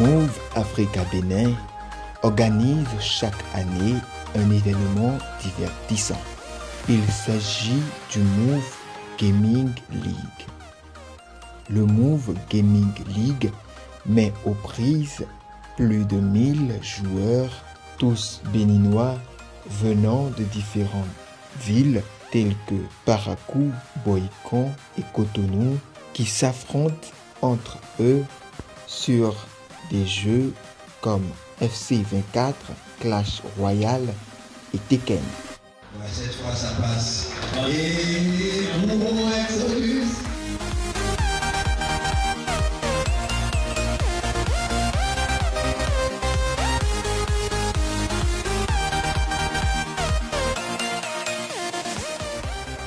Move Africa Bénin organise chaque année un événement divertissant. Il s'agit du Move Gaming League. Le Move Gaming League met aux prises plus de 1000 joueurs, tous béninois venant de différentes villes telles que Parakou, Boïcon et Cotonou qui s'affrontent entre eux sur des jeux comme FC 24, Clash Royale et Tekken. cette fois ça passe. Et pour Exodus.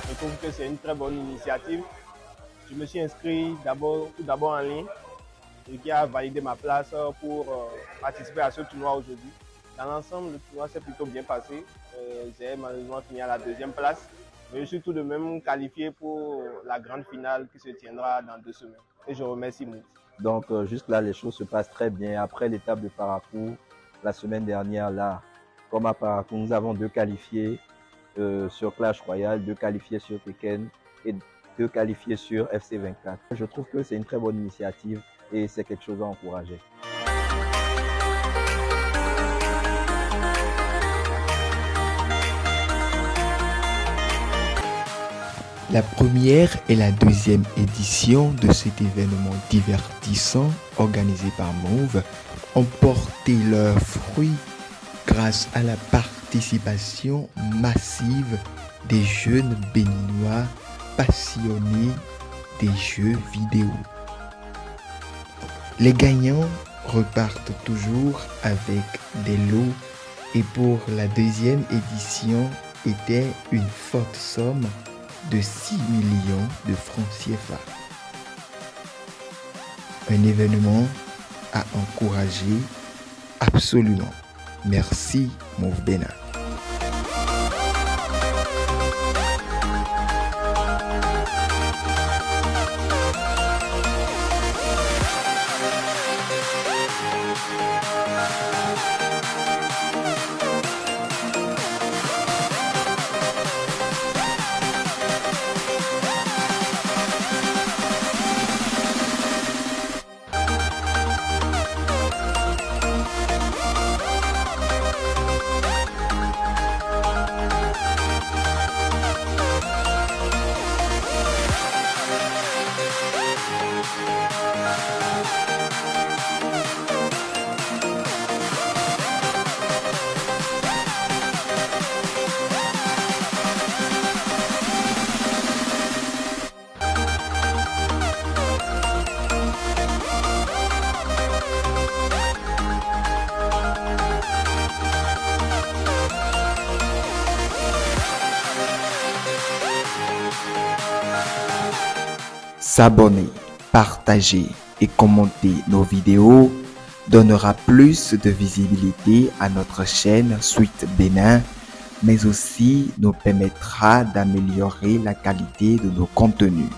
Je trouve que c'est une très bonne initiative. Je me suis inscrit d'abord, tout d'abord en ligne, et qui a validé ma place pour euh, participer à ce tournoi aujourd'hui. Dans l'ensemble, le tournoi s'est plutôt bien passé. Euh, J'ai malheureusement fini à la deuxième place, mais je suis tout de même qualifié pour la grande finale qui se tiendra dans deux semaines. Et je remercie Move. Donc euh, juste là, les choses se passent très bien. Après l'étape de Parakou, la semaine dernière, là, comme à Parakou, nous avons deux qualifiés euh, sur Clash Royale, deux qualifiés sur Tekken et deux qualifiés sur FC24. Je trouve que c'est une très bonne initiative et c'est quelque chose à encourager. La première et la deuxième édition de cet événement divertissant organisé par Move ont porté leurs fruits grâce à la participation massive des jeunes béninois passionnés des jeux vidéo. Les gagnants repartent toujours avec des lots et pour la deuxième édition était une forte somme de 6 millions de francs CFA. Un événement à encourager absolument. Merci Mauve. S'abonner, partager et commenter nos vidéos donnera plus de visibilité à notre chaîne Suite Bénin, mais aussi nous permettra d'améliorer la qualité de nos contenus.